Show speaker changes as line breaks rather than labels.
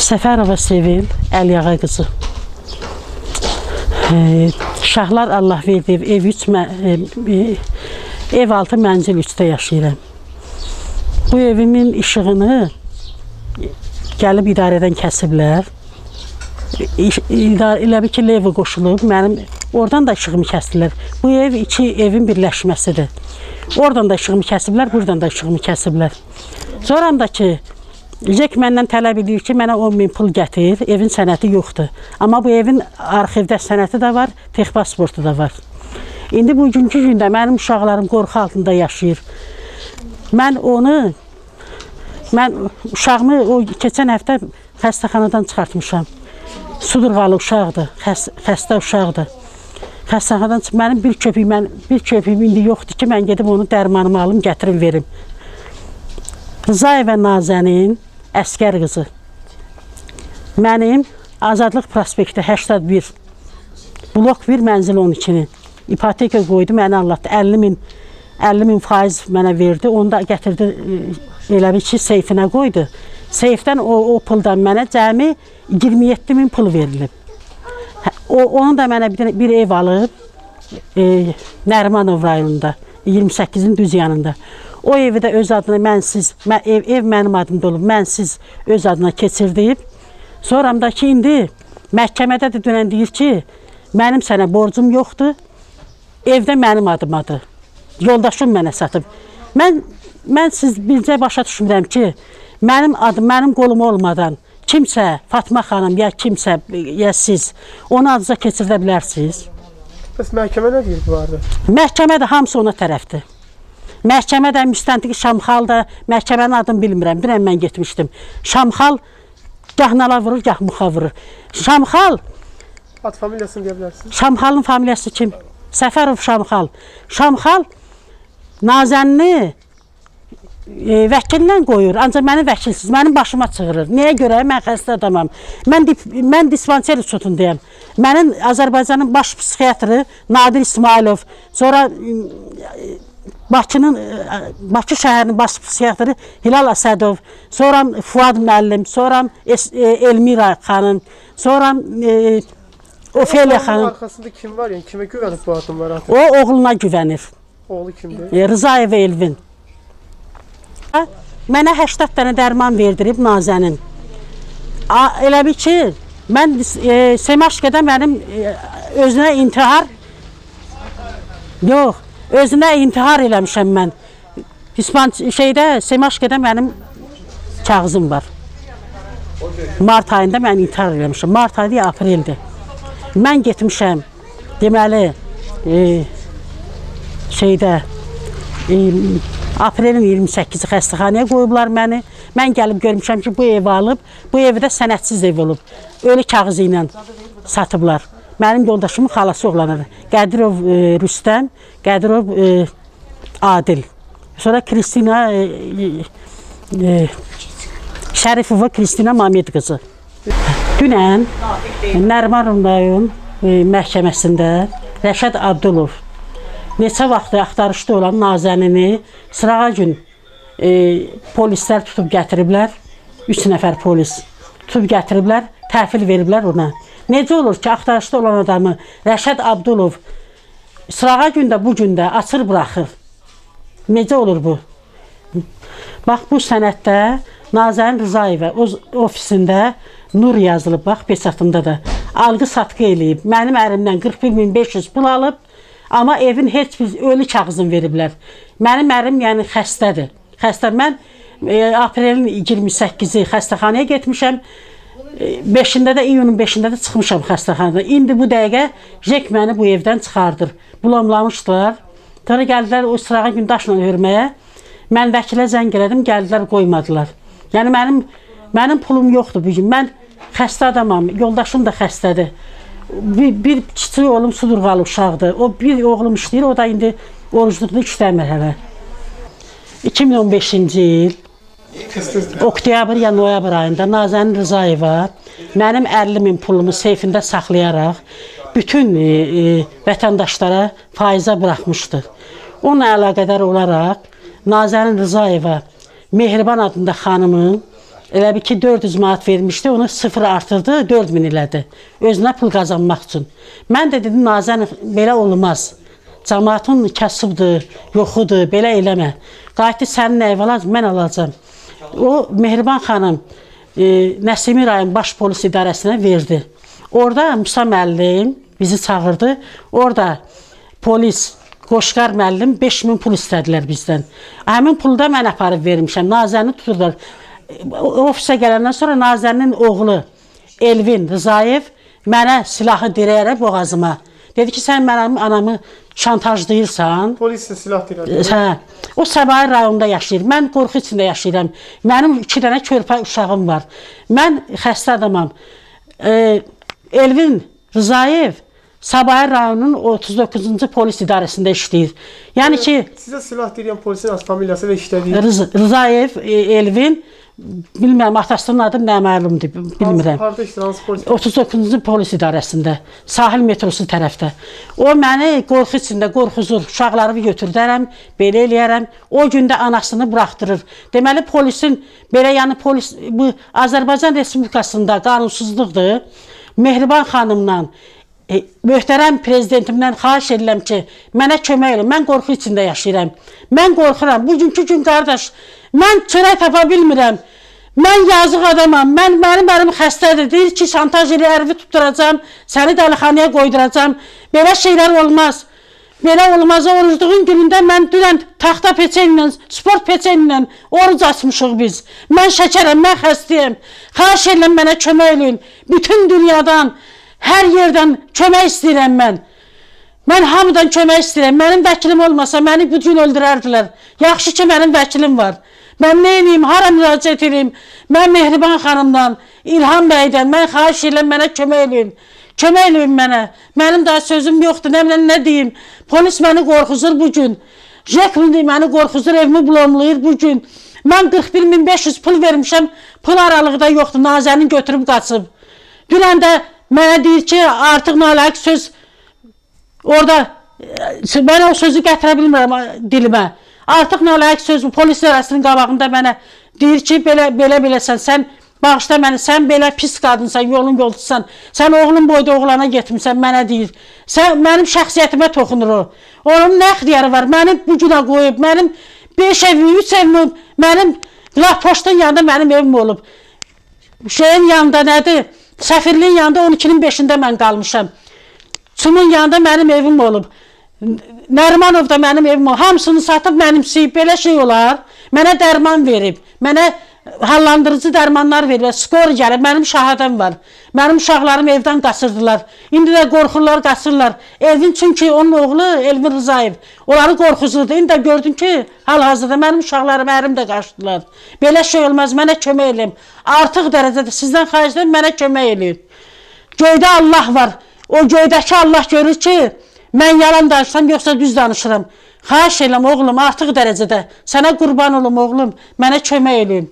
Səfərova Sevil, Əliyağa qızı. E, Şahlar Allah verdi ev 3 e, ev altı mənzil 3-də yaşayıram. Bu evimin işığını gəlib idarədən kəsiblər. Elə bir ki, levi qoşulub, mənim oradan da işığımı kəsdilər. Bu ev iki evin birləşməsidir. Oradan da işığımı kəsiblər, buradan da işığımı kəsiblər. Sonra da ki, Zek məndən tələb edir ki, mənə 10 min pul gətir, evin sənədi yoxdur. Amma bu evin arxivdə sənəti də var, tex pasportu da var. İndi bugünkü gündə mənim uşaqlarım qorxu altında yaşayır. Mən onu mən uşağımı o keçən həftə xəstəxanadan çıxartmışam. Sudurğalı uşaqdır, xəs xəstə uşaqdır. Xəstəxanadan çıx mənim bir köpük mən bir köpüyüm indi yoxdur ki, mən gedib onu dərmanımı alım, gətirim verim. Rızayevə Nazənin əskər qızı. Mənim Azadlıq prospekti 81 blok 1 mənzil 12-nin ipoteka qoydu, mənə anlatdı. 50 min 50 min faiz mənə verdi. Onu da gətirdi e, elə bir ki, seyfinə qoydu. Seyfdən o, o puldan mənə cəmi 27 min pul verilib. Hə, O, onu da mənə bir, bir ev alıb e, Nərimanov rayonunda 28-in düz yanında. O evi də öz adına mənsiz, mən, ev, ev mənim adımda olub, mənsiz öz adına keçirdib. Sonramdakı indi məhkəmədə də dünən deyir ki, mənim sənə borcum yoxdur, evdə mənim adımadır. Yoldaşım mənə satıb. Mən mən siz bircə başa düşmürəm ki, mənim adım, mənim qolum olmadan kimsə, Fatma xanım ya kimsə, ya siz onu adınıza keçirdə bilərsiniz.
Bəs məhkəmə nə deyir bu arada?
Məhkəmə də hamısı ona tərəfdir. Məhkəmə də müstəntiq Şamxal da, məhkəmənin adını bilmirəm. Dünən mən getmişdim. Şamxal gah nala vurur, gah muxa vurur. Şamxal,
Ad familiyasını deyə bilərsiniz?
Şamxalın familiyası kim? Səfərov Şamxal. Şamxal Nazənni e, vəkillə qoyur, ancaq məni vəkilsiz, mənim başıma çığırır. Nəyə görə? Mən xəstə adamam. Mən dip, mən dispanser institutundayam. Mənim Azərbaycanın baş psixiatrı Nadir İsmailov, sonra e, Bakının Bakı şəhərinin baş psixiatrı Hilal Əsədov, sonra Fuad müəllim, sonra Es- e, Elmira xanım, sonra e, Ofeliya xanım.
Arxasında kim var? Yəni kimə güvənib bu addımları atır?
O oğluna güvənir.
Oğlu kimdir?
E, Rızayev Elvin. Mənə 80 dənə dərman verdirib Nazənin. Elə bir ki, mən e, Semaşkədə mənim e, özünə intihar Yox, özünə intihar eləmişəm mən. İspan şeydə Semaşkədə mənim kağızım var. Mart ayında mən intihar eləmişəm. Mart ayı ya apreldir. Mən getmişəm. Deməli, e, şeydə e, aprelin 28-i xəstəxanaya qoyublar məni. Mən gəlib görmüşəm ki, bu evi alıb, bu evi də sənədsiz ev olub. Ölü kağızı ilə satıblar. Mənim yoldaşımın xalası oğlanıdır. Qədirov e, Rüstəm, Qədirov e, Adil. Sonra Kristina e, e, Şərifova Kristina Mamed qızı. Dünən Nərman rayon e, məhkəməsində Rəşad Abdulov neçə vaxtı axtarışda olan Nazənini sırağa gün e, polislər tutub gətiriblər. 3 nəfər polis tutub gətiriblər, təhvil veriblər ona. Necə olur ki, axtarışda olan adamı Rəşad Abdulov sırağa gündə bu gündə açır buraxır. Necə olur bu? Bax bu sənəddə Nazərin Rızayevə o ofisində Nur yazılıb, bax peçatında da. Alqı satqı eləyib. Mənim ərimdən 41500 pul alıb, amma evin heç bir ölü kağızını veriblər. Mənim ərim yəni xəstədir. Xəstə mən e, aprelin 28-i xəstəxanaya getmişəm. 5-də də iyunun 5-də də çıxmışam xəstəxanadan. İndi bu dəqiqə Jek məni bu evdən çıxardır. Bulamlamışdılar. Sonra gəldilər o sırağa gün daşla hörməyə. Mən vəkilə zəng elədim, gəldilər qoymadılar. Yəni mənim mənim pulum yoxdur bu gün. Mən xəstə adamam, yoldaşım da xəstədir. Bir, bir kiçik oğlum sudurğalı uşaqdır. O bir oğlum işləyir, o da indi orucluqda işləmir hələ. 2015-ci il oktyabr ya noyabr ayında Nazənin Rızayeva mənim 50 min pulumu seyfində saxlayaraq bütün e, e, vətəndaşlara faizə buraxmışdı. Onunla əlaqədar olaraq Nazərin Rızayeva Mehriban adında xanımın elə bir ki 400 manat vermişdi, onu sıfır artırdı, 4000 elədi. Özünə pul qazanmaq üçün. Mən də dedim Nazən belə olmaz. Cəmaatın kasıbdır, yoxudur, belə eləmə. Qayıtdı sənin nə ev alacaq, mən alacağam. O Mehriban xanım e, Nəsimi rayon baş polis idarəsinə verdi. Orada Musa müəllim bizi çağırdı. Orada polis Qoşqar müəllim 5000 pul istədilər bizdən. Həmin pulu da mən aparıb vermişəm. Nazərini tuturlar. Ofisə gələndən sonra Nazərinin oğlu Elvin Rızayev mənə silahı dirəyərək boğazıma. Dedi ki, sən mənim anamı şantajlayırsan.
Polis də silah dirədi.
Hə. O Səbail rayonunda yaşayır. Mən qorxu içində yaşayıram. Mənim 2 dənə körpə uşağım var. Mən xəstə adamam. Ee, Elvin Rızayev Səbail rayonunun 39-cu polis idarəsində işləyir. Yəni ki,
Sizə silah dirəyən polisin az familiyası və işlədiyi
Rız Rızayev e, Elvin bilmirəm atasının adı nə məlumdur, bilmirəm.
Harda işləyir, hansı polis?
39-cu polis idarəsində, sahil metrosu tərəfdə. O məni qorxu içində qorxuzur. Uşaqlarımı götürdərəm, belə eləyərəm. O gün də anasını buraxdırır. Deməli polisin belə yəni polis bu Azərbaycan Respublikasında qanunsuzluqdur. Mehriban xanımla e, möhtərəm prezidentimdən xahiş edirəm ki, mənə kömək edin. Mən qorxu içində yaşayıram. Mən qorxuram. Bugünkü gün qardaş, mən çörək tapa bilmirəm. Mən yazıq adamam. Mən mənim ərim xəstədir. Deyir ki, şantaj ilə ərivi tutturacam, səni dəlixanaya qoyduracam. Belə şeylər olmaz. Belə olmaz. Orucluğun günündə mən dünən taxta peçenlə, sport peçenlə oruc açmışıq biz. Mən şəkərəm, mən xəstəyəm. Xahiş edirəm mənə kömək eləyin. Bütün dünyadan, hər yerdən kömək istəyirəm mən. Mən hamıdan kömək istəyirəm. Mənim vəkilim olmasa məni bu gün öldürərdilər. Yaxşı ki, mənim vəkilim var. Mən nə edeyim, hara müraciət edeyim? Mən Mehriban xanımdan, İlham bəydən mən xahiş edirəm mənə kömək eləyin. Kömək eləyin mənə. Mənim daha sözüm yoxdur. Nə bilim nə deyim? Polis məni qorxuzur bu gün. Jekvin məni qorxuzur, evimi blomlayır bu gün. Mən 41500 pul vermişəm. Pul aralığı da yoxdur. Nazənin götürüb qaçıb. Dünən də mənə deyir ki, artıq nalayiq söz Orada e, mən o sözü gətirə bilmirəm dilimə. Artıq nalayiq söz polis idarəsinin qabağında mənə deyir ki, belə belə beləsən, sən bağışla məni, sən belə pis qadınsan, yolun yolçusan. Sən oğlun boyda oğlana getmisən, mənə deyir. Sən mənim şəxsiyyətimə toxunur o. Onun nə ixtiyarı var? Məni bu günə qoyub, mənim 5 evim, 3 evim, mənim laf poçtun yanında mənim evim olub. Şeyin yanında nədir? Səfirliyin yanında 12-nin 5-də mən qalmışam. Çumun yanında mənim evim olub. Nərimanov da mənim evim olub. Hamısını satıb mənimsəyib. Belə şey olar. Mənə dərman verib. Mənə hallandırıcı dərmanlar verib. Skor gəlib. Mənim şahadəm var. Mənim uşaqlarım evdən qaçırdılar. İndi də qorxurlar, qaçırlar. Elvin çünki onun oğlu Elvin Rızayev. Onları qorxuzurdu. İndi də gördün ki, hal-hazırda mənim uşaqlarım, ərim də qaçdılar. Belə şey olmaz. Mənə kömək eləyin. Artıq dərəcədə sizdən xahiş edirəm, mənə kömək eləyin. Göydə Allah var. O göydəki Allah görür ki, mən yalan danışsam, yoxsa düz danışıram. Xahiş edirəm oğlum, artıq dərəcədə. Sənə qurban olum oğlum, mənə kömək eləyin.